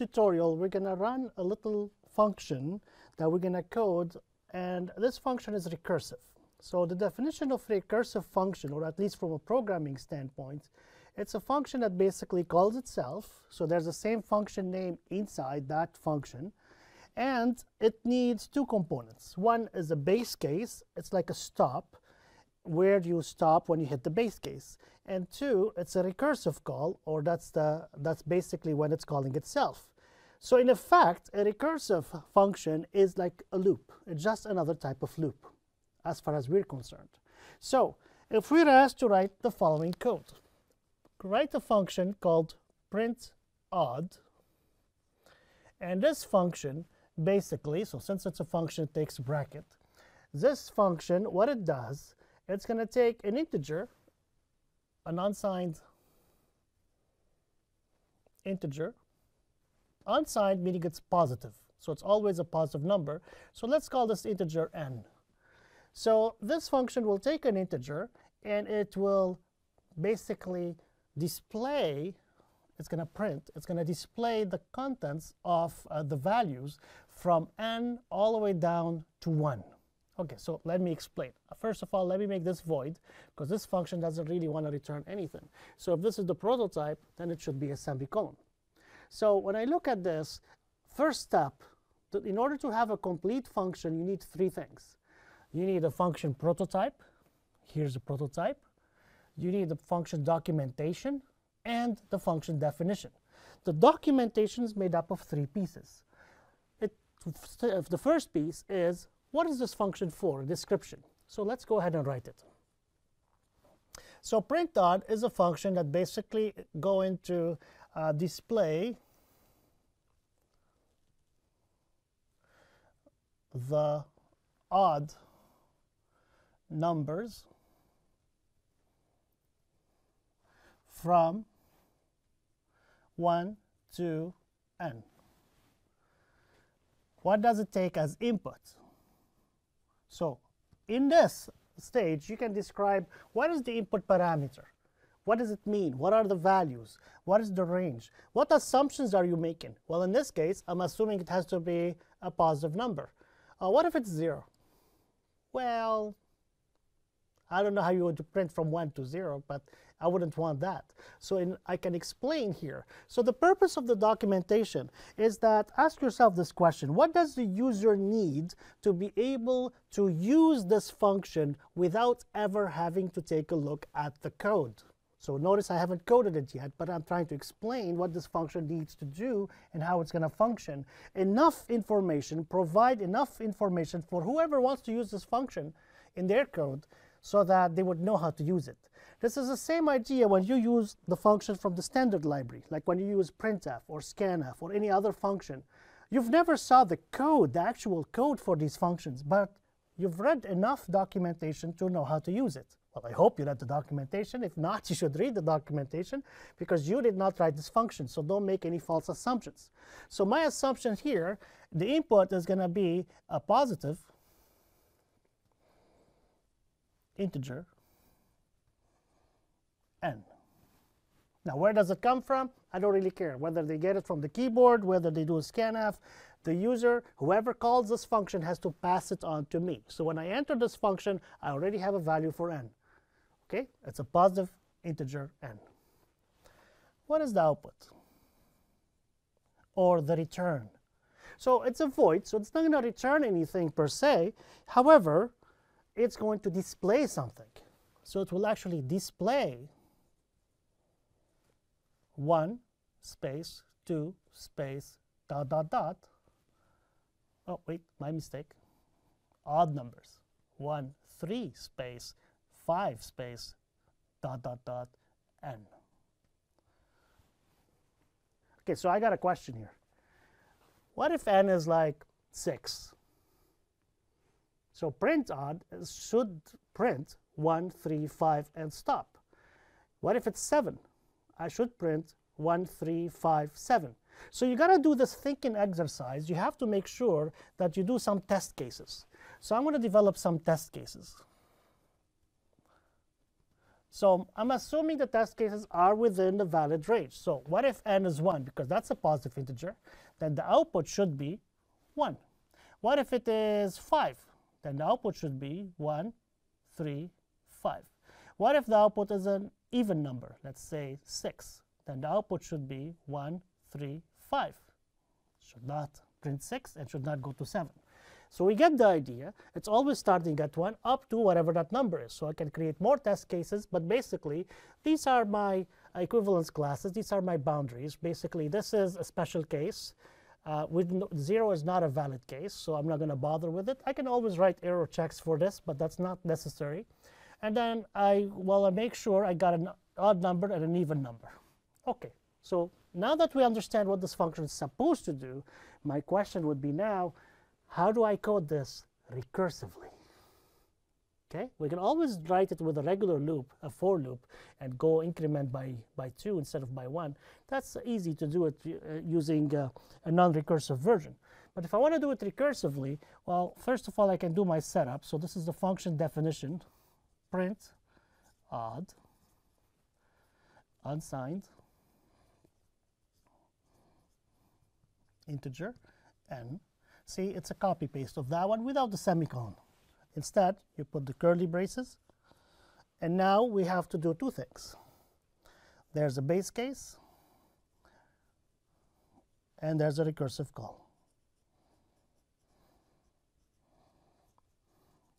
tutorial, we're going to run a little function that we're going to code, and this function is recursive. So the definition of recursive function, or at least from a programming standpoint, it's a function that basically calls itself. So there's the same function name inside that function. And it needs two components. One is a base case. It's like a stop. Where do you stop when you hit the base case? And two, it's a recursive call, or that's, the, that's basically when it's calling itself. So in effect, a recursive function is like a loop. It's just another type of loop, as far as we're concerned. So if we're asked to write the following code, write a function called print odd, and this function basically, so since it's a function, it takes bracket. This function, what it does, it's going to take an integer, an unsigned integer, unsigned meaning it's positive. So it's always a positive number. So let's call this integer n. So this function will take an integer and it will basically display, it's going to print, it's going to display the contents of uh, the values from n all the way down to 1. Okay, so let me explain. Uh, first of all, let me make this void, because this function doesn't really want to return anything. So if this is the prototype, then it should be a semicolon. So when I look at this, first step, in order to have a complete function, you need three things. You need a function prototype. Here's a prototype. You need the function documentation and the function definition. The documentation is made up of three pieces. It, the first piece is what is this function for, description. So let's go ahead and write it. So print odd is a function that basically going to uh, display the odd numbers from 1 to n. What does it take as input? So in this stage, you can describe what is the input parameter? What does it mean? What are the values? What is the range? What assumptions are you making? Well, in this case, I'm assuming it has to be a positive number. Uh, what if it's 0? Well, I don't know how you would print from 1 to 0, but I wouldn't want that. So in, I can explain here. So the purpose of the documentation is that ask yourself this question. What does the user need to be able to use this function without ever having to take a look at the code? So notice I haven't coded it yet, but I'm trying to explain what this function needs to do and how it's going to function. Enough information, provide enough information for whoever wants to use this function in their code so that they would know how to use it. This is the same idea when you use the function from the standard library, like when you use printf or scanf or any other function. You've never saw the code, the actual code for these functions, but you've read enough documentation to know how to use it. Well, I hope you read the documentation. If not, you should read the documentation because you did not write this function, so don't make any false assumptions. So my assumption here, the input is going to be a positive integer n. Now, where does it come from? I don't really care. Whether they get it from the keyboard, whether they do a scanf, the user, whoever calls this function, has to pass it on to me. So when I enter this function, I already have a value for n. Okay, it's a positive integer n. What is the output? Or the return? So it's a void, so it's not going to return anything per se. However, it's going to display something. So it will actually display 1 space 2 space dot dot dot. Oh, wait, my mistake. Odd numbers. 1, 3 space 5 space dot dot dot n. Okay, so I got a question here. What if n is like 6? So print odd should print 1, 3, 5, and stop. What if it's 7? I should print 1, 3, 5, 7. So you got to do this thinking exercise. You have to make sure that you do some test cases. So I'm going to develop some test cases. So I'm assuming the test cases are within the valid range. So what if n is 1? Because that's a positive integer. Then the output should be 1. What if it is 5? Then the output should be 1, 3, 5. What if the output is an even number? Let's say 6. Then the output should be 1, 3, 5. Should not print 6 and should not go to 7. So we get the idea. It's always starting at 1 up to whatever that number is. So I can create more test cases, but basically these are my equivalence classes. These are my boundaries. Basically, this is a special case. Uh, with no, 0 is not a valid case, so I'm not going to bother with it. I can always write error checks for this, but that's not necessary. And then I, well, I make sure I got an odd number and an even number. OK, so now that we understand what this function is supposed to do, my question would be now, how do I code this recursively? Okay, we can always write it with a regular loop, a for loop, and go increment by, by 2 instead of by 1. That's easy to do it uh, using uh, a non-recursive version. But if I want to do it recursively, well, first of all, I can do my setup. So this is the function definition, print odd, unsigned, integer, n, See, it's a copy paste of that one without the semicolon. Instead, you put the curly braces, and now we have to do two things. There's a base case, and there's a recursive call.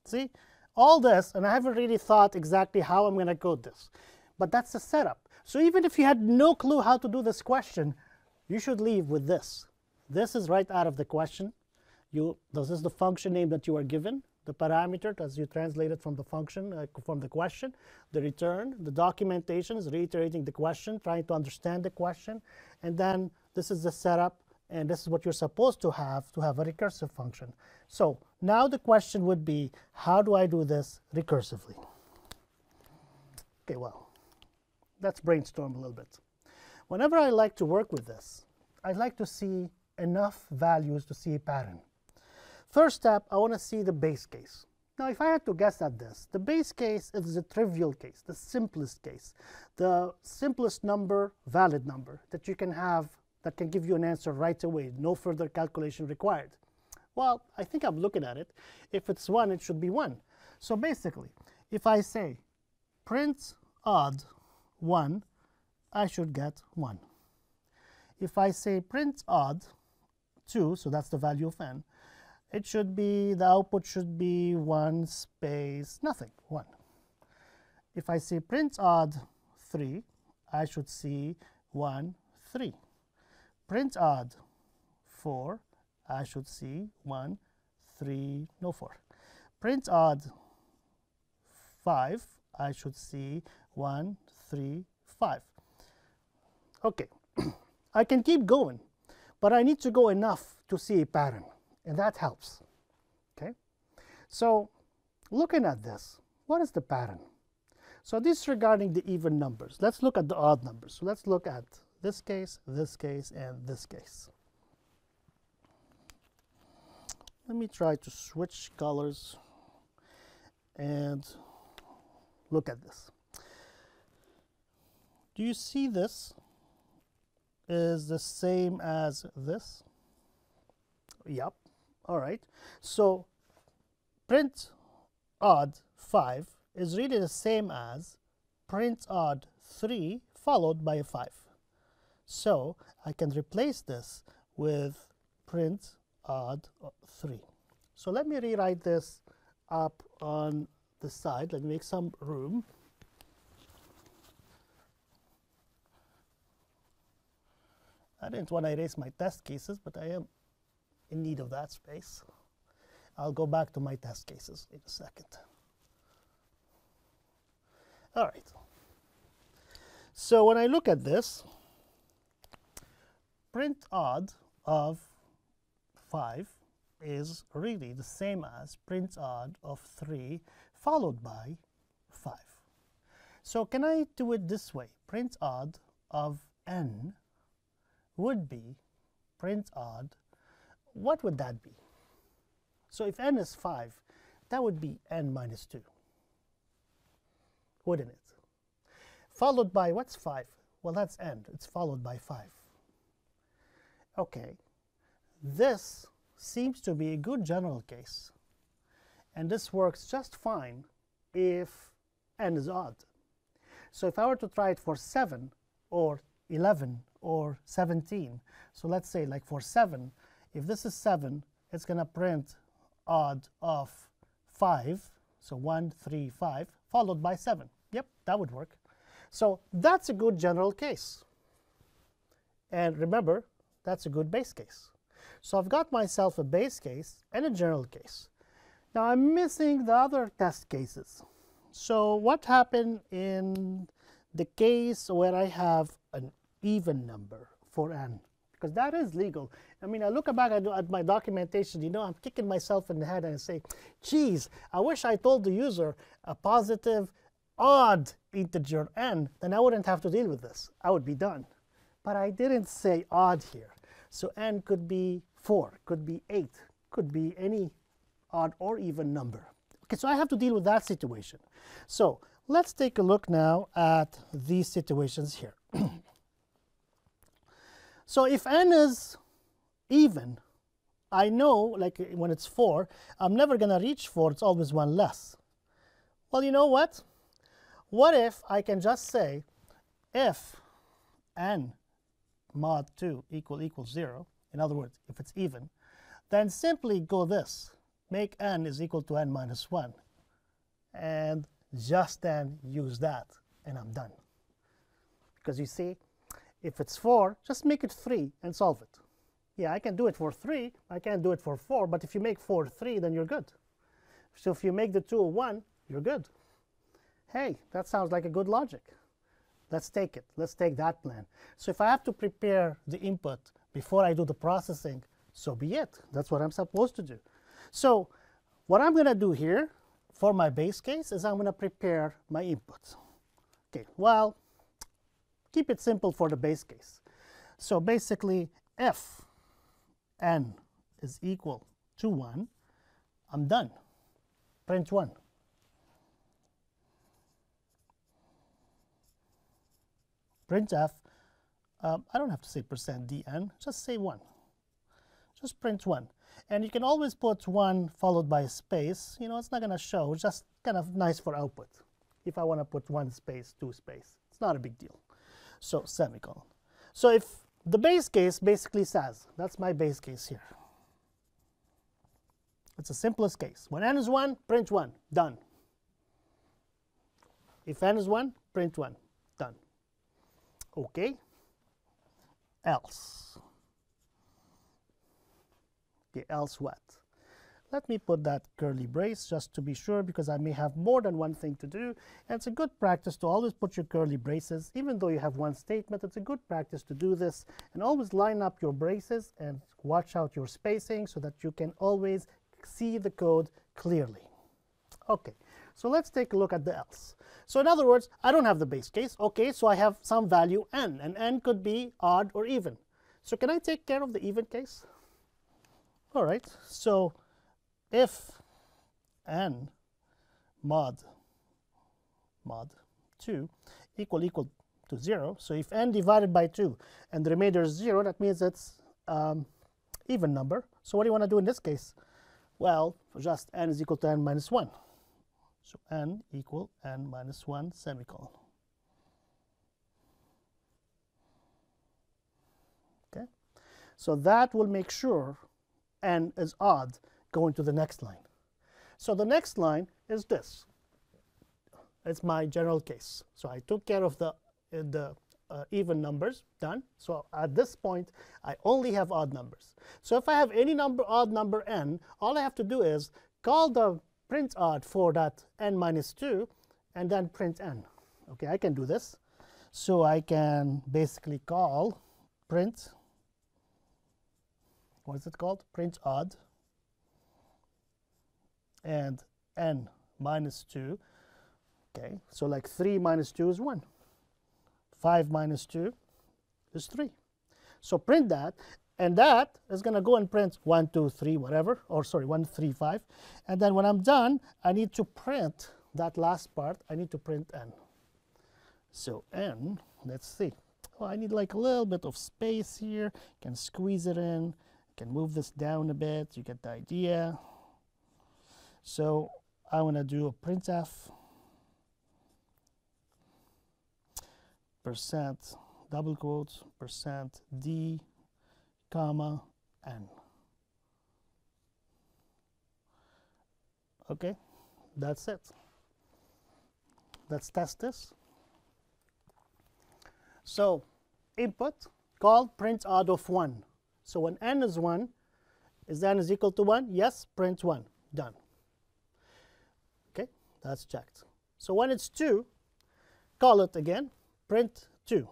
See, all this, and I haven't really thought exactly how I'm going to code this, but that's the setup. So even if you had no clue how to do this question, you should leave with this. This is right out of the question. You, this is the function name that you are given, the parameter as you translate it from the function, uh, from the question, the return, the documentation is reiterating the question, trying to understand the question, and then this is the setup, and this is what you're supposed to have to have a recursive function. So now the question would be, how do I do this recursively? Okay, well, let's brainstorm a little bit. Whenever I like to work with this, I like to see enough values to see a pattern. First step, I want to see the base case. Now, if I had to guess at this, the base case is the trivial case, the simplest case, the simplest number, valid number that you can have that can give you an answer right away, no further calculation required. Well, I think I'm looking at it. If it's 1, it should be 1. So basically, if I say print odd 1, I should get 1. If I say print odd 2, so that's the value of n, it should be, the output should be 1 space nothing, 1. If I say print odd 3, I should see 1, 3. Print odd 4, I should see 1, 3, no 4. Print odd 5, I should see 1, 3, 5. Okay, I can keep going, but I need to go enough to see a pattern and that helps. Okay, so looking at this, what is the pattern? So disregarding the even numbers, let's look at the odd numbers. So let's look at this case, this case, and this case. Let me try to switch colors and look at this. Do you see this is the same as this? Yep. All right. So print odd 5 is really the same as print odd 3 followed by a 5. So I can replace this with print odd 3. So let me rewrite this up on the side. Let me make some room. I didn't want to erase my test cases, but I am in need of that space. I'll go back to my test cases in a second. All right. So when I look at this, print odd of 5 is really the same as print odd of 3 followed by 5. So can I do it this way? Print odd of n would be print odd what would that be? So if n is 5, that would be n minus 2, wouldn't it? followed by what's 5? Well, that's n. It's followed by 5. Okay. This seems to be a good general case. And this works just fine if n is odd. So if I were to try it for 7 or 11 or 17, so let's say like for 7, if this is 7, it's going to print odd of 5, so 1, 3, 5, followed by 7. Yep, that would work. So that's a good general case. And remember, that's a good base case. So I've got myself a base case and a general case. Now I'm missing the other test cases. So what happened in the case where I have an even number for n? Because that is legal. I mean, I look back at, my documentation, you know, I'm kicking myself in the head and I say, geez, I wish I told the user a positive odd integer n, then I wouldn't have to deal with this. I would be done. But I didn't say odd here. So n could be 4, could be 8, could be any odd or even number. Okay, so I have to deal with that situation. So let's take a look now at these situations here. so if n is even, I know, like when it's 4, I'm never going to reach 4. It's always one less. Well, you know what? What if I can just say if n mod 2 equal equals 0, in other words, if it's even, then simply go this, make n is equal to n minus 1, and just then use that, and I'm done. Because you see, if it's 4, just make it 3 and solve it. Yeah, I can do it for 3, I can't do it for 4, but if you make 4 3, then you're good. So if you make the 2 a 1, you're good. Hey, that sounds like a good logic. Let's take it. Let's take that plan. So if I have to prepare the input before I do the processing, so be it. That's what I'm supposed to do. So what I'm going to do here for my base case is I'm going to prepare my inputs. Okay, well, keep it simple for the base case. So basically, if n is equal to 1, I'm done. Print 1. Printf, um, I don't have to say percent %dn, just say 1. Just print 1. And you can always put 1 followed by a space. You know, it's not going to show. It's just kind of nice for output. If I want to put 1 space, 2 space, it's not a big deal. So semicolon. So if the base case basically says, that's my base case here. It's the simplest case. When n is 1, print 1. Done. If n is 1, print 1. Okay. Else. Okay, else what? Let me put that curly brace just to be sure because I may have more than one thing to do. And it's a good practice to always put your curly braces. Even though you have one statement, it's a good practice to do this. And always line up your braces and watch out your spacing so that you can always see the code clearly. Okay, so let's take a look at the else. So in other words, I don't have the base case. Okay, so I have some value n, and n could be odd or even. So can I take care of the even case? All right, so if n mod mod 2 equal equal to 0, so if n divided by 2 and the remainder is 0, that means it's um, even number. So what do you want to do in this case? Well, just n is equal to n minus 1. So n equal n minus 1 semicolon. Okay, so that will make sure n is odd going to the next line. So the next line is this. It's my general case. So I took care of the, uh, the uh, even numbers, done. So at this point, I only have odd numbers. So if I have any number, odd number n, all I have to do is call the print odd for that n minus 2 and then print n. Okay, I can do this. So I can basically call print, what is it called? Print odd and n minus 2. Okay, so like 3 minus 2 is 1. 5 minus 2 is 3. So print that, and that is going to go and print 1, 2, 3, whatever, or sorry, 1, 3, 5. And then when I'm done, I need to print that last part. I need to print n. So n, let's see. Oh, I need like a little bit of space here. Can squeeze it in. Can move this down a bit. You get the idea. So I want to do a printf percent double quotes percent d comma n. Okay, that's it. Let's test this. So input called print odd of 1. So when n is 1, is n is equal to 1? Yes, print 1. Done. Okay, that's checked. So when it's 2, call it again, print 2.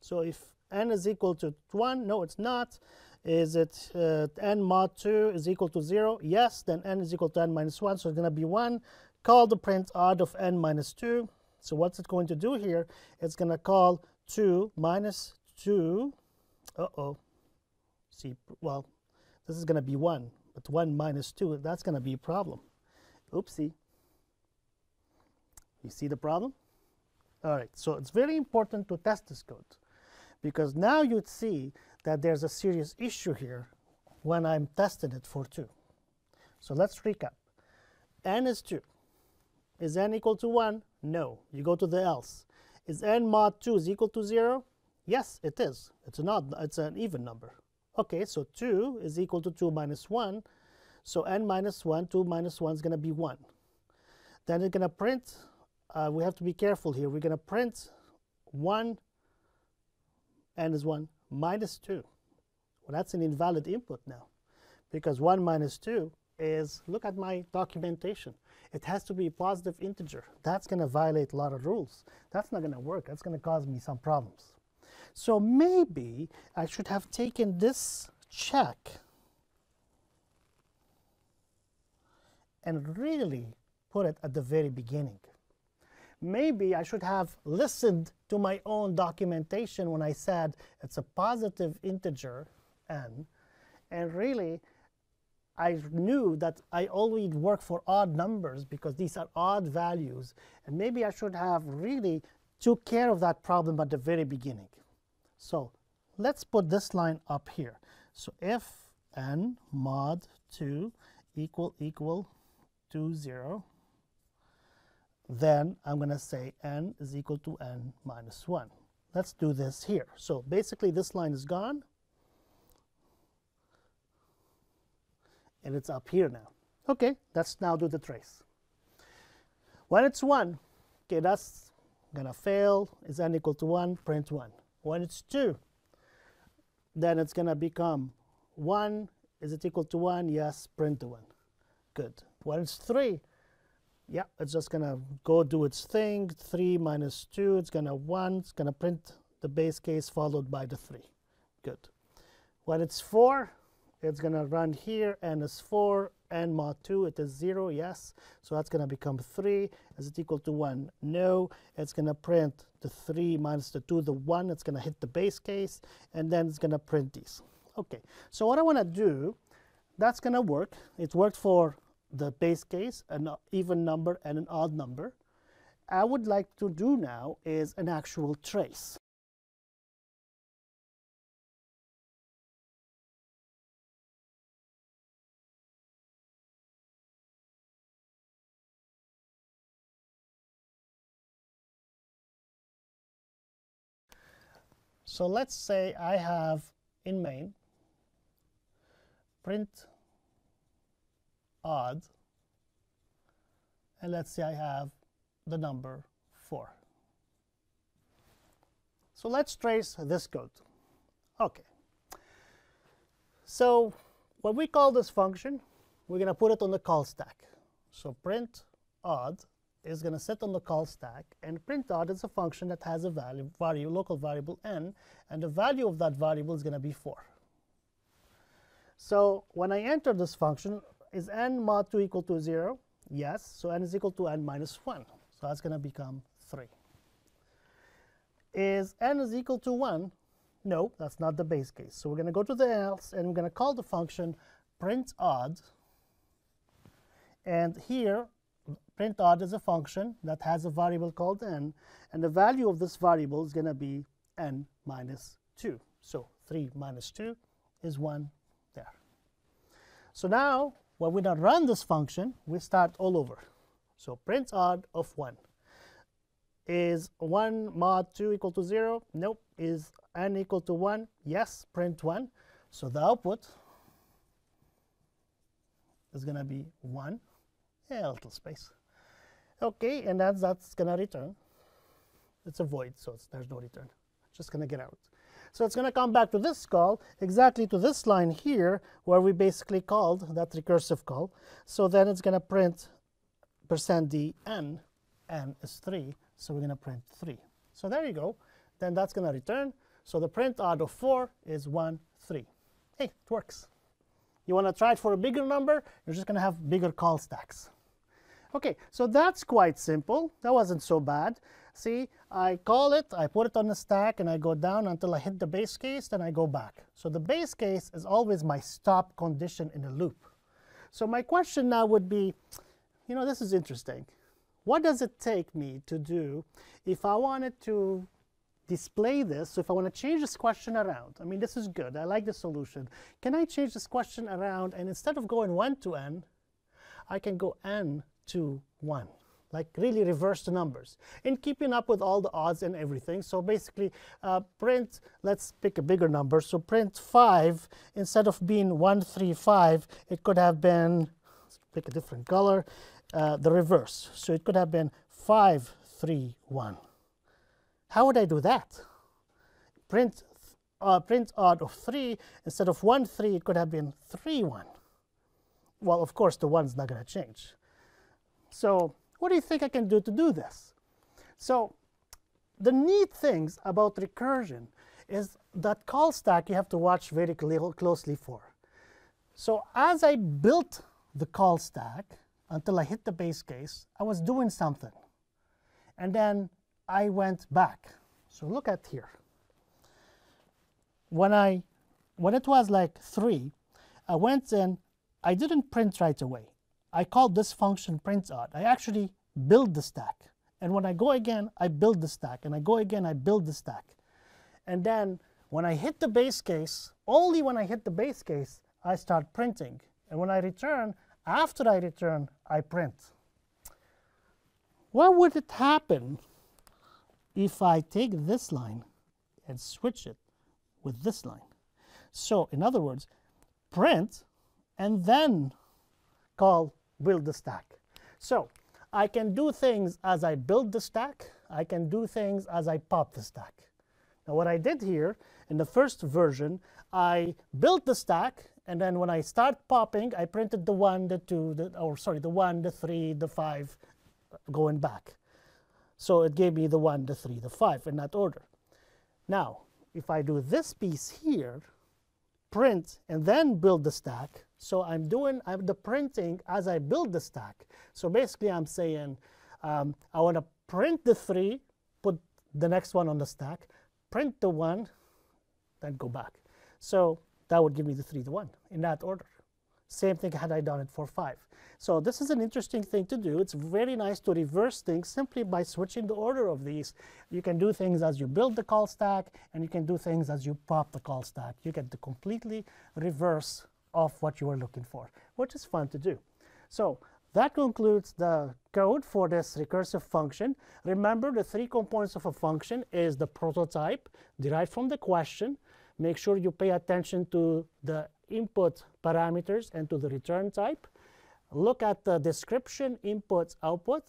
So if n is equal to 1, no, it's not. Is it uh, n mod 2 is equal to 0? Yes, then n is equal to n minus 1, so it's going to be 1. Call the print odd of n minus 2. So what's it going to do here? It's going to call 2 minus 2. Uh-oh. See, well, this is going to be 1. But 1 minus 2, that's going to be a problem. Oopsie. You see the problem? All right, so it's very important to test this code because now you'd see that there's a serious issue here when I'm testing it for 2. So let's recap. n is 2. Is n equal to 1? No. You go to the else. Is n mod 2 is equal to 0? Yes, it is. It's an odd, it's an even number. Okay, so 2 is equal to 2 minus 1. So n minus 1, 2 minus 1 is going to be 1. Then it's going to print, uh, we have to be careful here. We're going to print 1, n is 1, minus 2. Well, that's an invalid input now because 1 minus 2 is, look at my documentation. It has to be a positive integer. That's going to violate a lot of rules. That's not going to work. That's going to cause me some problems. So maybe I should have taken this check and really put it at the very beginning maybe I should have listened to my own documentation when I said it's a positive integer n, and really I knew that I always work for odd numbers because these are odd values, and maybe I should have really took care of that problem at the very beginning. So let's put this line up here. So if n mod 2 equal equal to 0, then I'm going to say n is equal to n minus 1. Let's do this here. So basically this line is gone. And it's up here now. Okay, let's now do the trace. When it's 1, okay, that's going to fail. Is n equal to 1? Print 1. When it's 2, then it's going to become 1. Is it equal to 1? Yes, print the 1. Good. When it's 3, yeah, it's just gonna go do its thing. 3 minus 2, it's gonna 1, it's gonna print the base case followed by the 3. Good. When it's 4, it's gonna run here, n is 4, n mod 2, it is 0, yes. So that's gonna become 3. Is it equal to 1? No. It's gonna print the 3 minus the 2, the 1, it's gonna hit the base case, and then it's gonna print these. Okay, so what I wanna do, that's gonna work. It worked for the base case, an uh, even number and an odd number. I would like to do now is an actual trace. So let's say I have in main print odd. And let's say I have the number 4. So let's trace this code. Okay. So when we call this function, we're going to put it on the call stack. So print odd is going to sit on the call stack, and print odd is a function that has a value, value, local variable n, and the value of that variable is going to be 4. So when I enter this function, is n mod 2 equal to 0? Yes. So n is equal to n minus 1. So that's going to become 3. Is n is equal to 1? No, that's not the base case. So we're going to go to the else, and we're going to call the function print odd. And here, print odd is a function that has a variable called n, and the value of this variable is going to be n minus 2. So 3 minus 2 is 1 there. So now, when we now run this function, we start all over. So print odd of 1. Is 1 mod 2 equal to 0? Nope. Is n equal to 1? Yes, print 1. So the output is going to be 1. Yeah, a little space. Okay, and that's, that's going to return. It's a void, so there's no return. just going to get out. So it's going to come back to this call, exactly to this line here, where we basically called that recursive call. So then it's going to print percent %d n, n is 3, so we're going to print 3. So there you go. Then that's going to return. So the print odd of 4 is 1, 3. Hey, it works. You want to try it for a bigger number, you're just going to have bigger call stacks. Okay, so that's quite simple. That wasn't so bad. See, I call it, I put it on the stack, and I go down until I hit the base case, then I go back. So the base case is always my stop condition in a loop. So my question now would be, you know, this is interesting. What does it take me to do if I wanted to display this, so if I want to change this question around, I mean, this is good, I like the solution. Can I change this question around, and instead of going 1 to n, I can go n to 1 like really reverse the numbers. In keeping up with all the odds and everything so basically uh, print let's pick a bigger number. So print 5 instead of being 135 it could have been pick a different color uh, the reverse. So it could have been 531 how would I do that? Print uh, print odd of 3 instead of 1 3 it could have been 3 1 well of course the 1's not going to change so what do you think I can do to do this? So the neat things about recursion is that call stack you have to watch very closely for. So as I built the call stack until I hit the base case, I was doing something. And then I went back. So look at here. When I when it was like 3, I went in, I didn't print right away. I call this function print odd. I actually build the stack. And when I go again, I build the stack. And I go again, I build the stack. And then when I hit the base case, only when I hit the base case, I start printing. And when I return, after I return, I print. What would it happen if I take this line and switch it with this line? So in other words, print and then call build the stack. So I can do things as I build the stack. I can do things as I pop the stack. Now what I did here in the first version, I built the stack and then when I start popping, I printed the one, the two, the, or sorry, the one, the three, the five, going back. So it gave me the one, the three, the five in that order. Now, if I do this piece here, print and then build the stack, so I'm doing I'm the printing as I build the stack. So basically I'm saying um, I want to print the three, put the next one on the stack, print the one, then go back. So that would give me the three to one in that order. Same thing had I done it for five. So this is an interesting thing to do. It's very nice to reverse things simply by switching the order of these. You can do things as you build the call stack, and you can do things as you pop the call stack. You get the completely reverse of what you are looking for, which is fun to do. So that concludes the code for this recursive function. Remember the three components of a function is the prototype derived from the question. Make sure you pay attention to the input parameters and to the return type. Look at the description, inputs, output,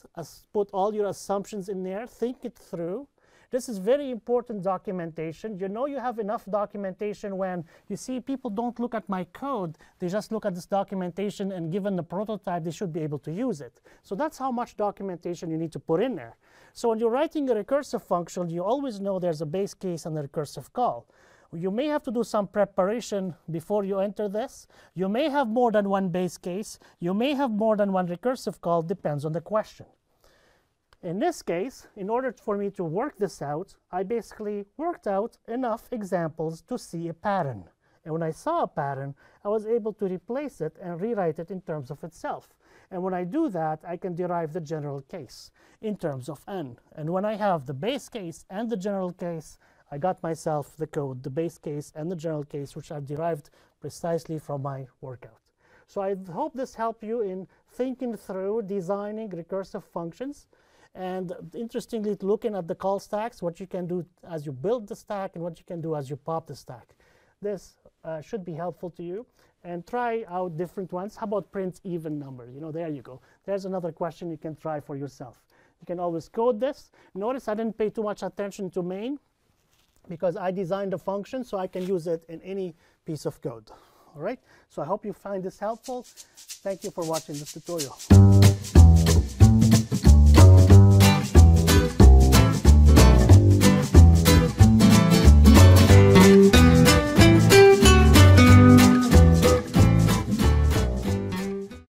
put all your assumptions in there, think it through, this is very important documentation. You know you have enough documentation when you see people don't look at my code. They just look at this documentation and given the prototype, they should be able to use it. So that's how much documentation you need to put in there. So when you're writing a recursive function, you always know there's a base case and a recursive call. You may have to do some preparation before you enter this. You may have more than one base case. You may have more than one recursive call, depends on the question. In this case, in order for me to work this out, I basically worked out enough examples to see a pattern. And when I saw a pattern, I was able to replace it and rewrite it in terms of itself. And when I do that, I can derive the general case in terms of n. And when I have the base case and the general case, I got myself the code, the base case and the general case, which are derived precisely from my workout. So I hope this helped you in thinking through designing recursive functions and interestingly looking at the call stacks, what you can do as you build the stack and what you can do as you pop the stack. This uh, should be helpful to you and try out different ones. How about print even number? You know, there you go. There's another question you can try for yourself. You can always code this. Notice I didn't pay too much attention to main because I designed a function so I can use it in any piece of code. All right, so I hope you find this helpful. Thank you for watching this tutorial.